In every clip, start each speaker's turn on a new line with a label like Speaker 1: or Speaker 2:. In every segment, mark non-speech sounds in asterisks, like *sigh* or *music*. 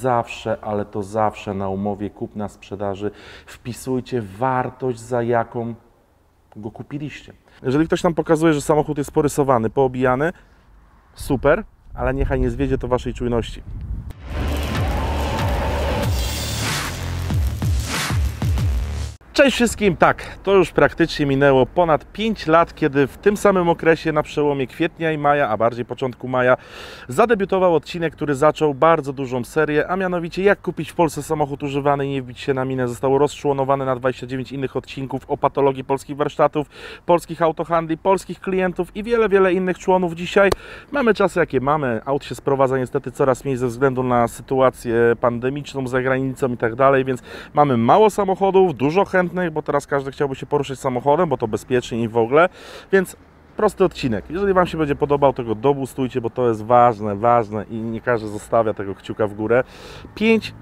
Speaker 1: zawsze, ale to zawsze na umowie kupna sprzedaży wpisujcie wartość, za jaką go kupiliście. Jeżeli ktoś nam pokazuje, że samochód jest porysowany, poobijany, super, ale niechaj nie zwiedzie to waszej czujności. Cześć wszystkim, tak, to już praktycznie minęło ponad 5 lat, kiedy w tym samym okresie na przełomie kwietnia i maja, a bardziej początku maja, zadebiutował odcinek, który zaczął bardzo dużą serię, a mianowicie jak kupić w Polsce samochód używany i nie wbić się na minę. Zostało rozczłonowane na 29 innych odcinków o patologii polskich warsztatów, polskich autohandli, polskich klientów i wiele, wiele innych członów. Dzisiaj mamy czasy jakie mamy, aut się sprowadza niestety coraz mniej ze względu na sytuację pandemiczną za granicą i tak dalej, więc mamy mało samochodów, dużo chętnych, bo teraz każdy chciałby się poruszyć samochodem, bo to bezpiecznie i w ogóle, więc prosty odcinek. Jeżeli Wam się będzie podobał, to go dobustujcie, bo to jest ważne, ważne i nie każdy zostawia tego kciuka w górę. 5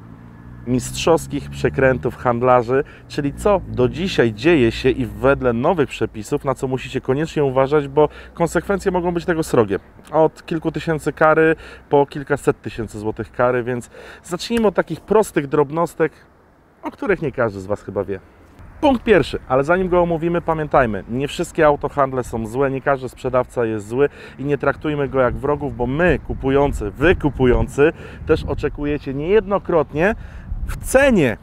Speaker 1: mistrzowskich przekrętów handlarzy, czyli co do dzisiaj dzieje się i wedle nowych przepisów, na co musicie koniecznie uważać, bo konsekwencje mogą być tego srogie. Od kilku tysięcy kary po kilkaset tysięcy złotych kary, więc zacznijmy od takich prostych drobnostek, o których nie każdy z Was chyba wie. Punkt pierwszy, ale zanim go omówimy, pamiętajmy, nie wszystkie autohandle są złe, nie każdy sprzedawca jest zły i nie traktujmy go jak wrogów, bo my, kupujący, wy kupujący, też oczekujecie niejednokrotnie w cenie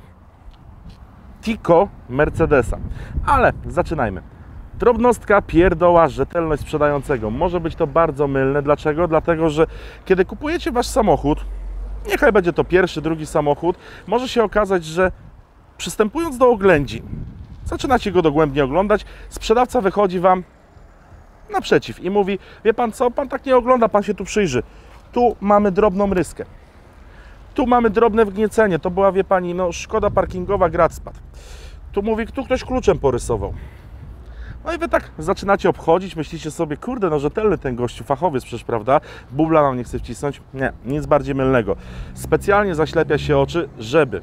Speaker 1: Tico Mercedesa. Ale zaczynajmy. Drobnostka, pierdoła, rzetelność sprzedającego. Może być to bardzo mylne. Dlaczego? Dlatego, że kiedy kupujecie wasz samochód, niechaj będzie to pierwszy, drugi samochód, może się okazać, że przystępując do oględzin, zaczynacie go dogłębnie oglądać, sprzedawca wychodzi Wam naprzeciw i mówi, wie Pan co, Pan tak nie ogląda, Pan się tu przyjrzy. Tu mamy drobną ryskę. Tu mamy drobne wgniecenie, to była, wie Pani, no szkoda parkingowa, grat spadł. Tu mówi, tu ktoś kluczem porysował. No i Wy tak zaczynacie obchodzić, myślicie sobie, kurde, no rzetelny ten gościu, fachowiec przecież, prawda? Bubla nam nie chce wcisnąć. Nie, nic bardziej mylnego. Specjalnie zaślepia się oczy, żeby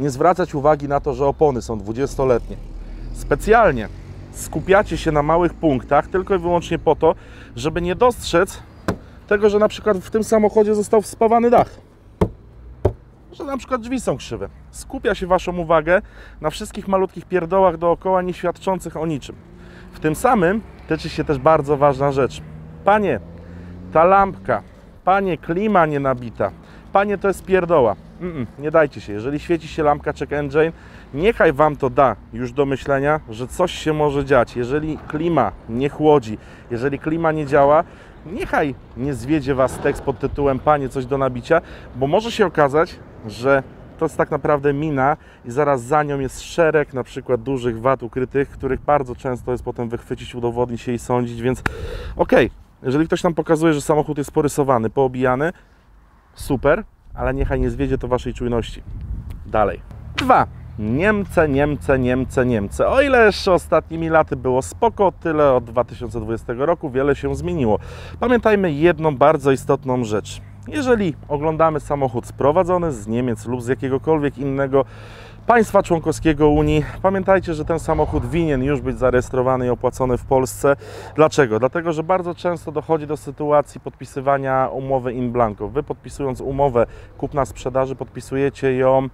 Speaker 1: nie zwracać uwagi na to, że opony są 20-letnie. Specjalnie skupiacie się na małych punktach tylko i wyłącznie po to, żeby nie dostrzec tego, że na przykład w tym samochodzie został wspawany dach. Że na przykład drzwi są krzywe. Skupia się Waszą uwagę na wszystkich malutkich pierdołach dookoła, nie świadczących o niczym. W tym samym tyczy się też bardzo ważna rzecz. Panie, ta lampka, panie, klima nie nabita, panie, to jest pierdoła. Mm nie dajcie się. Jeżeli świeci się lampka check engine, niechaj Wam to da już do myślenia, że coś się może dziać. Jeżeli klima nie chłodzi, jeżeli klima nie działa, niechaj nie zwiedzie Was tekst pod tytułem Panie, coś do nabicia, bo może się okazać, że to jest tak naprawdę mina i zaraz za nią jest szereg na przykład dużych wad ukrytych, których bardzo często jest potem wychwycić, udowodnić się i sądzić, więc okej, okay, jeżeli ktoś nam pokazuje, że samochód jest porysowany, poobijany, super, ale niechaj nie zwiedzie to Waszej czujności. Dalej. Dwa. Niemce, Niemce, Niemce, Niemce. O ile jeszcze ostatnimi laty było spoko, tyle od 2020 roku wiele się zmieniło. Pamiętajmy jedną bardzo istotną rzecz. Jeżeli oglądamy samochód sprowadzony z Niemiec lub z jakiegokolwiek innego państwa członkowskiego Unii, pamiętajcie, że ten samochód winien już być zarejestrowany i opłacony w Polsce. Dlaczego? Dlatego, że bardzo często dochodzi do sytuacji podpisywania umowy in blanco. Wy podpisując umowę kupna-sprzedaży, podpisujecie ją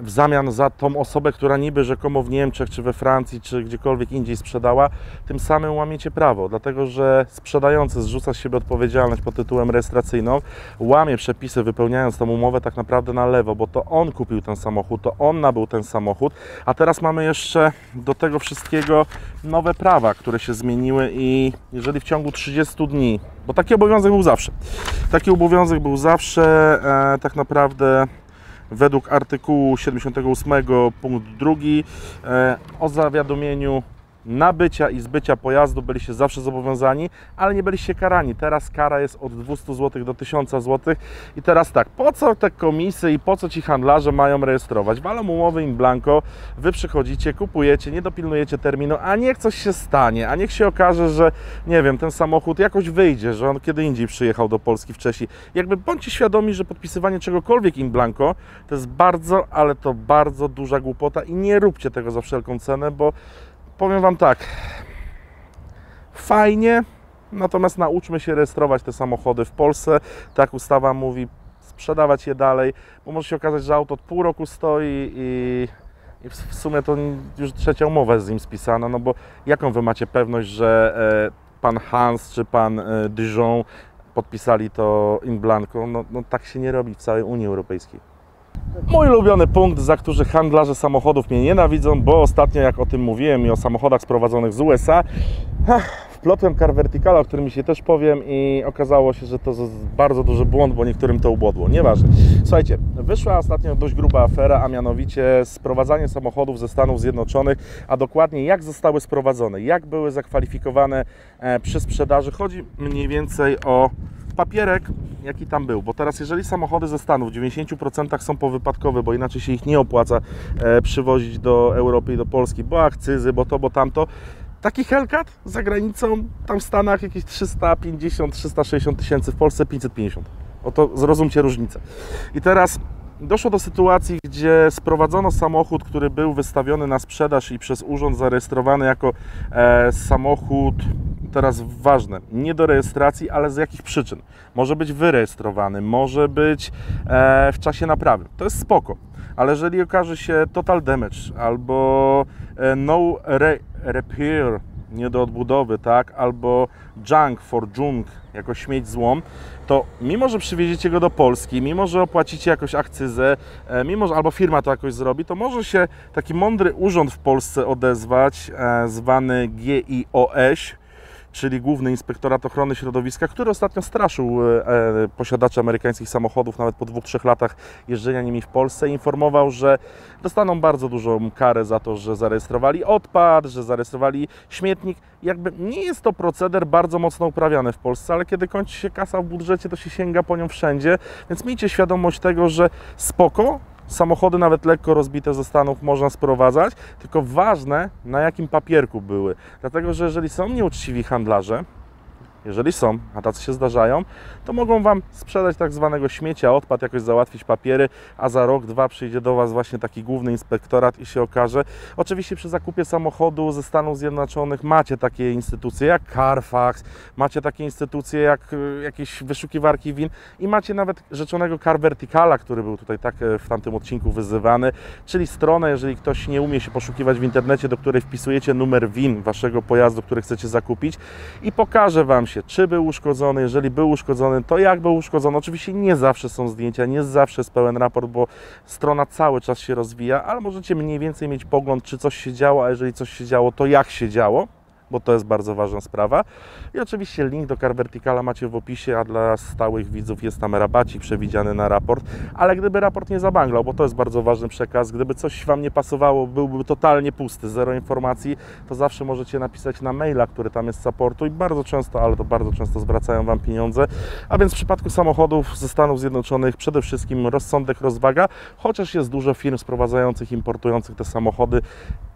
Speaker 1: w zamian za tą osobę, która niby rzekomo w Niemczech, czy we Francji, czy gdziekolwiek indziej sprzedała, tym samym łamiecie prawo, dlatego że sprzedający zrzuca z siebie odpowiedzialność pod tytułem rejestracyjną, łamie przepisy wypełniając tą umowę tak naprawdę na lewo, bo to on kupił ten samochód, to on nabył ten samochód, a teraz mamy jeszcze do tego wszystkiego nowe prawa, które się zmieniły i jeżeli w ciągu 30 dni, bo taki obowiązek był zawsze, taki obowiązek był zawsze e, tak naprawdę według artykułu 78 punkt 2 e, o zawiadomieniu nabycia i zbycia pojazdu byliście zawsze zobowiązani, ale nie byliście karani. Teraz kara jest od 200 zł do 1000 zł. I teraz tak, po co te komisy i po co ci handlarze mają rejestrować? Walą umowy in blanco, wy przychodzicie, kupujecie, nie dopilnujecie terminu, a niech coś się stanie, a niech się okaże, że nie wiem, ten samochód jakoś wyjdzie, że on kiedy indziej przyjechał do Polski wcześniej. Jakby bądźcie świadomi, że podpisywanie czegokolwiek in blanco to jest bardzo, ale to bardzo duża głupota i nie róbcie tego za wszelką cenę, bo powiem Wam tak, fajnie, natomiast nauczmy się rejestrować te samochody w Polsce. Tak ustawa mówi, sprzedawać je dalej, bo może się okazać, że auto od pół roku stoi i, i w sumie to już trzecia umowa z nim spisana, no bo jaką wy macie pewność, że e, pan Hans czy pan e, Dijon podpisali to in blanco? No, no tak się nie robi w całej Unii Europejskiej. Mój ulubiony punkt, za który handlarze samochodów mnie nienawidzą, bo ostatnio jak o tym mówiłem i o samochodach sprowadzonych z USA, wplotłem Car Verticala, o którym dzisiaj też powiem i okazało się, że to bardzo duży błąd, bo niektórym to ubodło. Nieważne. Słuchajcie, wyszła ostatnio dość gruba afera, a mianowicie sprowadzanie samochodów ze Stanów Zjednoczonych, a dokładnie jak zostały sprowadzone, jak były zakwalifikowane e, przy sprzedaży. Chodzi mniej więcej o papierek, jaki tam był. Bo teraz, jeżeli samochody ze Stanów w 90% są powypadkowe, bo inaczej się ich nie opłaca e, przywozić do Europy i do Polski, bo akcyzy, bo to, bo tamto. Taki Hellcat za granicą, tam w Stanach jakieś 350-360 tysięcy, w Polsce 550. Oto zrozumcie różnicę. I teraz doszło do sytuacji, gdzie sprowadzono samochód, który był wystawiony na sprzedaż i przez urząd zarejestrowany jako e, samochód, teraz ważne, nie do rejestracji, ale z jakich przyczyn? Może być wyrejestrowany, może być e, w czasie naprawy. To jest spoko. Ale jeżeli okaże się total damage albo e, no re, repair, nie do odbudowy, tak, albo junk for junk, jako śmieć złom, to mimo, że przywieziecie go do Polski, mimo, że opłacicie jakąś akcyzę, e, mimo, że albo firma to jakoś zrobi, to może się taki mądry urząd w Polsce odezwać, e, zwany GIOŚ, czyli Główny Inspektorat Ochrony Środowiska, który ostatnio straszył e, e, posiadaczy amerykańskich samochodów nawet po dwóch, trzech latach jeżdżenia nimi w Polsce. Informował, że dostaną bardzo dużą karę za to, że zarejestrowali odpad, że zarejestrowali śmietnik. Jakby nie jest to proceder bardzo mocno uprawiany w Polsce, ale kiedy kończy się kasa w budżecie, to się sięga po nią wszędzie, więc miejcie świadomość tego, że spoko, samochody nawet lekko rozbite ze Stanów można sprowadzać, tylko ważne na jakim papierku były. Dlatego, że jeżeli są nieuczciwi handlarze, jeżeli są, a tacy się zdarzają, to mogą Wam sprzedać tak zwanego śmiecia, odpad, jakoś załatwić papiery, a za rok, dwa przyjdzie do Was właśnie taki główny inspektorat i się okaże. Oczywiście przy zakupie samochodu ze Stanów Zjednoczonych macie takie instytucje jak Carfax, macie takie instytucje jak y, jakieś wyszukiwarki win i macie nawet rzeczonego Car Verticala, który był tutaj tak e, w tamtym odcinku wyzywany, czyli stronę, jeżeli ktoś nie umie się poszukiwać w internecie, do której wpisujecie numer WIN Waszego pojazdu, który chcecie zakupić i pokaże Wam się, czy był uszkodzony, jeżeli był uszkodzony, to jak był uszkodzony. Oczywiście nie zawsze są zdjęcia, nie zawsze jest pełen raport, bo strona cały czas się rozwija, ale możecie mniej więcej mieć pogląd, czy coś się działo, a jeżeli coś się działo, to jak się działo bo to jest bardzo ważna sprawa. I oczywiście link do Car Verticala macie w opisie, a dla stałych widzów jest tam rabacik przewidziany na raport. Ale gdyby raport nie zabanglał, bo to jest bardzo ważny przekaz, gdyby coś Wam nie pasowało, byłby totalnie pusty, zero informacji, to zawsze możecie napisać na maila, który tam jest z supportu i bardzo często, ale to bardzo często zwracają Wam pieniądze. A więc w przypadku samochodów ze Stanów Zjednoczonych przede wszystkim rozsądek, rozwaga, chociaż jest dużo firm sprowadzających, importujących te samochody,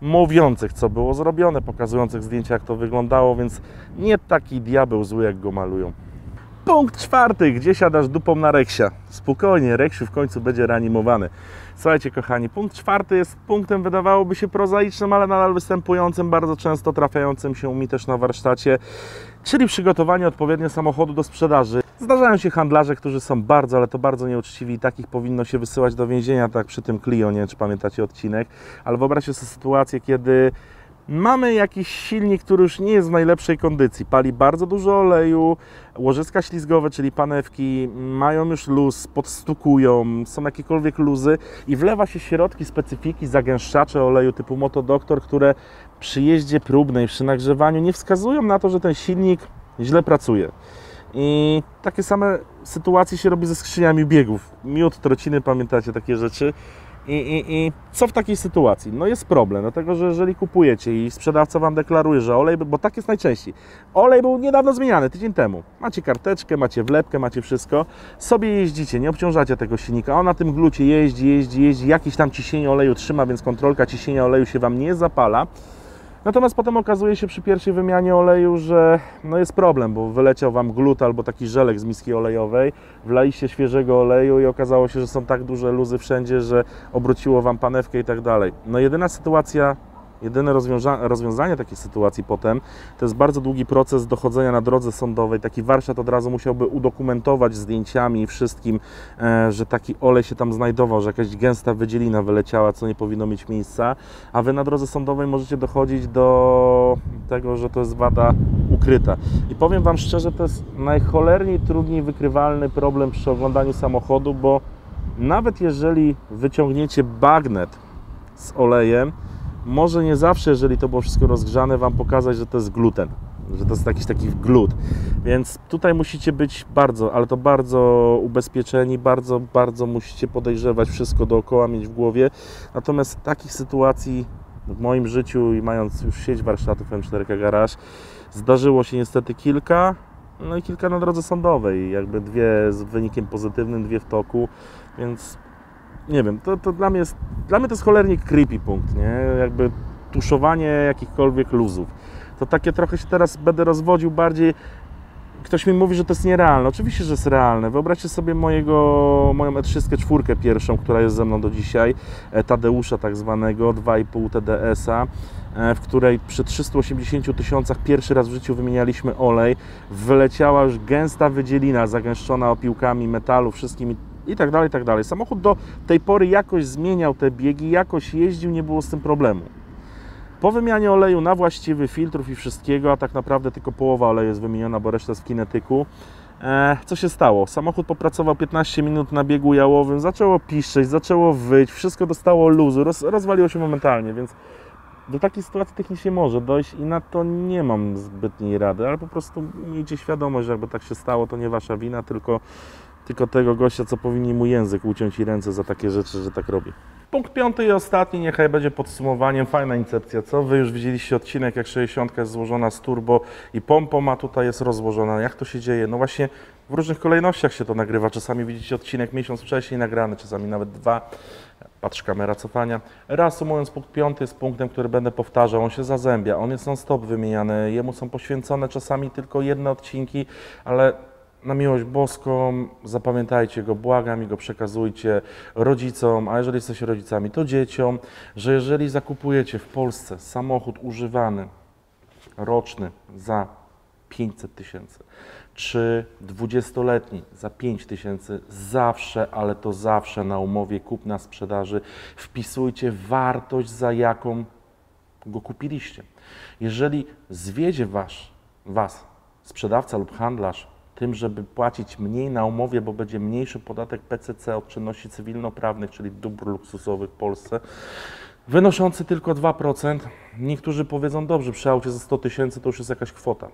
Speaker 1: mówiących co było zrobione, pokazujących zdjęcia jak to wyglądało, więc nie taki diabeł zły, jak go malują. Punkt czwarty. Gdzie siadasz dupą na Reksia? Spokojnie, Reksiu w końcu będzie reanimowany. Słuchajcie, kochani, punkt czwarty jest punktem, wydawałoby się prozaicznym, ale nadal występującym, bardzo często trafiającym się mnie też na warsztacie, czyli przygotowanie odpowiednio samochodu do sprzedaży. Zdarzają się handlarze, którzy są bardzo, ale to bardzo nieuczciwi i takich powinno się wysyłać do więzienia, tak przy tym Clio, nie wiem, czy pamiętacie odcinek, ale wyobraźcie sobie sytuację, kiedy mamy jakiś silnik, który już nie jest w najlepszej kondycji. Pali bardzo dużo oleju, łożyska ślizgowe, czyli panewki, mają już luz, podstukują, są jakiekolwiek luzy i wlewa się środki, specyfiki, zagęszczacze oleju typu Motodoktor, które przy jeździe próbnej, przy nagrzewaniu nie wskazują na to, że ten silnik źle pracuje. I takie same sytuacje się robi ze skrzyniami biegów. Miód, trociny, pamiętacie takie rzeczy. I, i, I co w takiej sytuacji? No jest problem, dlatego że jeżeli kupujecie i sprzedawca Wam deklaruje, że olej, bo tak jest najczęściej, olej był niedawno zmieniany, tydzień temu, macie karteczkę, macie wlepkę, macie wszystko, sobie jeździcie, nie obciążacie tego silnika, on na tym glucie jeździ, jeździ, jeździ, jakieś tam ciśnienie oleju trzyma, więc kontrolka ciśnienia oleju się Wam nie zapala, Natomiast potem okazuje się przy pierwszej wymianie oleju, że no jest problem, bo wyleciał Wam glut albo taki żelek z miski olejowej, wlaliście świeżego oleju i okazało się, że są tak duże luzy wszędzie, że obróciło Wam panewkę i tak dalej. No jedyna sytuacja Jedyne rozwiąza- rozwiązanie takiej sytuacji potem to jest bardzo długi proces dochodzenia na drodze sądowej. Taki warsztat od razu musiałby udokumentować zdjęciami i wszystkim, e, że taki olej się tam znajdował, że jakaś gęsta wydzielina wyleciała, co nie powinno mieć miejsca. A wy na drodze sądowej możecie dochodzić do tego, że to jest wada ukryta. I powiem Wam szczerze, to jest najcholerniej trudniej wykrywalny problem przy oglądaniu samochodu, bo nawet jeżeli wyciągniecie bagnet z olejem, może nie zawsze, jeżeli to było wszystko rozgrzane, Wam pokazać, że to jest gluten, że to jest jakiś taki glut. Więc tutaj musicie być bardzo, ale to bardzo ubezpieczeni, bardzo, bardzo musicie podejrzewać wszystko dookoła, mieć w głowie. Natomiast takich sytuacji w moim życiu i mając już sieć warsztatów M4K Garage, zdarzyło się niestety kilka, no i kilka na drodze sądowej, jakby dwie z wynikiem pozytywnym, dwie w toku, więc nie wiem, to, to dla mnie jest, dla mnie to jest cholernie creepy punkt, nie? Jakby tuszowanie jakichkolwiek luzów. To takie trochę się teraz będę rozwodził bardziej. Ktoś mi mówi, że to jest nierealne. Oczywiście, że jest realne. Wyobraźcie sobie mojego, moją E3 czwórkę pierwszą, która jest ze mną do dzisiaj, e, Tadeusza tak zwanego, 2,5 TDS-a, e, w której przy 380 tysiącach pierwszy raz w życiu wymienialiśmy olej. Wyleciała już gęsta wydzielina zagęszczona opiłkami metalu, wszystkimi i tak dalej, i tak dalej. Samochód do tej pory jakoś zmieniał te biegi, jakoś jeździł, nie było z tym problemu. Po wymianie oleju na właściwy filtrów i wszystkiego, a tak naprawdę tylko połowa oleju jest wymieniona, bo reszta jest w kinetyku. E, co się stało? Samochód popracował 15 minut na biegu jałowym, zaczęło piszczeć, zaczęło wyć, wszystko dostało luzu, roz, rozwaliło się momentalnie, więc do takiej sytuacji technicznie może dojść i na to nie mam zbytniej rady, ale po prostu miejcie świadomość, że jakby tak się stało, to nie wasza wina, tylko, tylko tego gościa, co powinni mu język uciąć i ręce za takie rzeczy, że tak robi. Punkt piąty i ostatni, niechaj będzie podsumowaniem. Fajna incepcja, co? Wy już widzieliście odcinek, jak 60 jest złożona z turbo i pompą, a tutaj jest rozłożona. Jak to się dzieje? No właśnie w różnych kolejnościach się to nagrywa. Czasami widzicie odcinek miesiąc wcześniej nagrany, czasami nawet dwa. Patrz kamera cofania. Reasumując, punkt piąty jest punktem, który będę powtarzał. On się zazębia, on jest non-stop wymieniany. Jemu są poświęcone czasami tylko jedne odcinki, ale na miłość boską, zapamiętajcie go, błagam i go przekazujcie rodzicom, a jeżeli jesteście rodzicami, to dzieciom, że jeżeli zakupujecie w Polsce samochód używany, roczny za 500 tysięcy, czy 20-letni za 5 tysięcy, zawsze, ale to zawsze na umowie kupna sprzedaży wpisujcie wartość, za jaką go kupiliście. Jeżeli zwiedzie wasz, was sprzedawca lub handlarz tym, żeby płacić mniej na umowie, bo będzie mniejszy podatek PCC od czynności cywilnoprawnych, czyli dóbr luksusowych w Polsce, wynoszący tylko 2%. Niektórzy powiedzą, dobrze, przy aucie za 100 tysięcy to już jest jakaś kwota.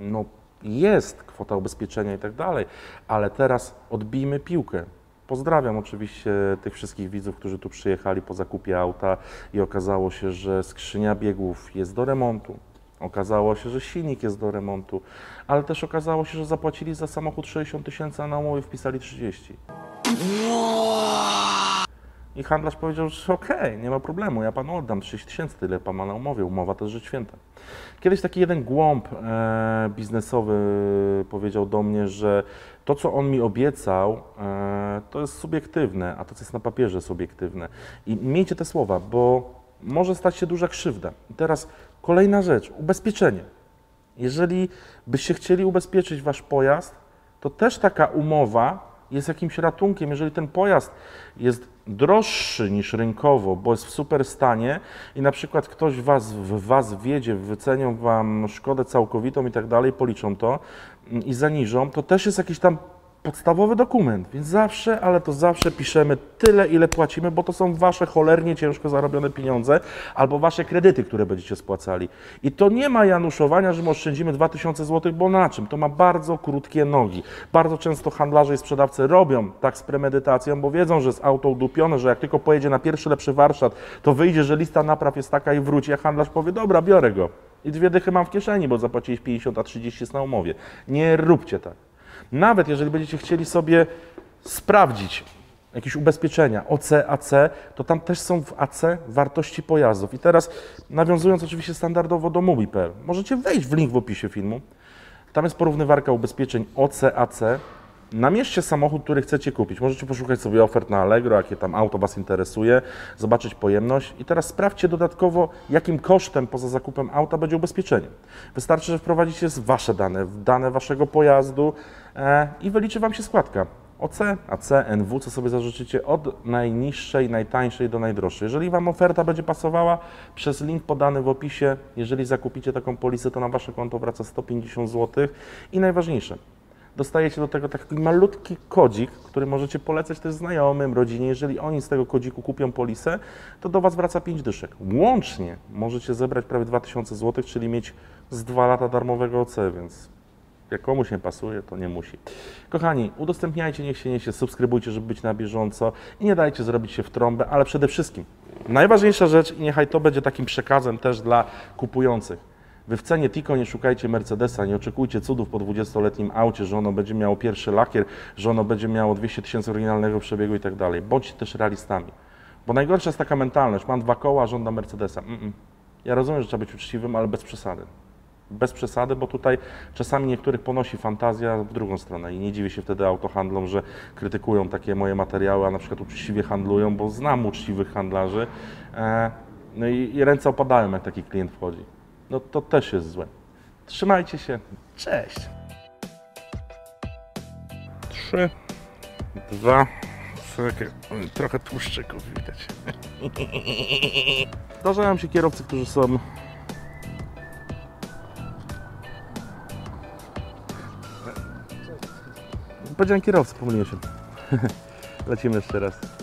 Speaker 1: No jest kwota ubezpieczenia i tak dalej, ale teraz odbijmy piłkę. Pozdrawiam oczywiście tych wszystkich widzów, którzy tu przyjechali po zakupie auta i okazało się, że skrzynia biegów jest do remontu. Okazało się, że silnik jest do remontu, ale też okazało się, że zapłacili za samochód 60 tysięcy, a na umowie wpisali 30. I handlarz powiedział, że okej, nie ma problemu, ja panu oddam 30 tysięcy, tyle pan ma na umowie, umowa to jest rzecz święta. Kiedyś taki jeden głąb e, biznesowy powiedział do mnie, że to, co on mi obiecał, e, to jest subiektywne, a to, co jest na papierze, subiektywne. I miejcie te słowa, bo może stać się duża krzywda. I teraz kolejna rzecz, ubezpieczenie. Jeżeli byście chcieli ubezpieczyć wasz pojazd, to też taka umowa jest jakimś ratunkiem. Jeżeli ten pojazd jest droższy niż rynkowo, bo jest w super stanie i na przykład ktoś was, w was wiedzie, wycenią wam szkodę całkowitą i tak dalej, policzą to mm, i zaniżą, to też jest jakiś tam podstawowy dokument, więc zawsze, ale to zawsze piszemy tyle, ile płacimy, bo to są wasze cholernie ciężko zarobione pieniądze albo wasze kredyty, które będziecie spłacali. I to nie ma januszowania, że my oszczędzimy 2000 zł, bo na czym? To ma bardzo krótkie nogi. Bardzo często handlarze i sprzedawcy robią tak z premedytacją, bo wiedzą, że jest auto udupione, że jak tylko pojedzie na pierwszy lepszy warsztat, to wyjdzie, że lista napraw jest taka i wróci, a handlarz powie, dobra, biorę go. I dwie dychy mam w kieszeni, bo zapłaciłeś 50, a 30 jest na umowie. Nie róbcie tak. Nawet jeżeli będziecie chcieli sobie sprawdzić jakieś ubezpieczenia OC, AC, to tam też są w AC wartości pojazdów. I teraz nawiązując oczywiście standardowo do Mubi.pl, możecie wejść w link w opisie filmu. Tam jest porównywarka ubezpieczeń OC, AC Namierzcie samochód, który chcecie kupić. Możecie poszukać sobie ofert na Allegro, jakie tam auto Was interesuje, zobaczyć pojemność i teraz sprawdźcie dodatkowo, jakim kosztem poza zakupem auta będzie ubezpieczenie. Wystarczy, że wprowadzicie Wasze dane, dane Waszego pojazdu e, i wyliczy Wam się składka. OC, AC, NW, co sobie zażyczycie od najniższej, najtańszej do najdroższej. Jeżeli Wam oferta będzie pasowała, przez link podany w opisie, jeżeli zakupicie taką polisę, to na Wasze konto wraca 150 zł. I najważniejsze, dostajecie do tego taki malutki kodzik, który możecie polecać też znajomym, rodzinie. Jeżeli oni z tego kodziku kupią polisę, to do Was wraca 5 dyszek. Łącznie możecie zebrać prawie 2000 zł, czyli mieć z 2 lata darmowego OC, więc jak komuś nie pasuje, to nie musi. Kochani, udostępniajcie, niech się niesie, subskrybujcie, żeby być na bieżąco i nie dajcie zrobić się w trąbę, ale przede wszystkim najważniejsza rzecz i niechaj to będzie takim przekazem też dla kupujących. Wy w cenie Tico nie szukajcie Mercedesa, nie oczekujcie cudów po 20-letnim aucie, że ono będzie miało pierwszy lakier, że ono będzie miało 200 tysięcy oryginalnego przebiegu i tak dalej. Bądźcie też realistami. Bo najgorsza jest taka mentalność, mam dwa koła, żądam Mercedesa. Mm-mm. Ja rozumiem, że trzeba być uczciwym, ale bez przesady bez przesady, bo tutaj czasami niektórych ponosi fantazja w drugą stronę i nie dziwię się wtedy autohandlom, że krytykują takie moje materiały, a na przykład uczciwie handlują, bo znam uczciwych handlarzy. E, no i ręce opadają, jak taki klient wchodzi. No to też jest złe. Trzymajcie się. Cześć. Trzy, dwa, oj, trochę tłuszczyków widać. *laughs* Zdarzają się kierowcy, którzy są Powiedziałem kierowcy, pomyliłem się. *laughs* Lecimy jeszcze raz.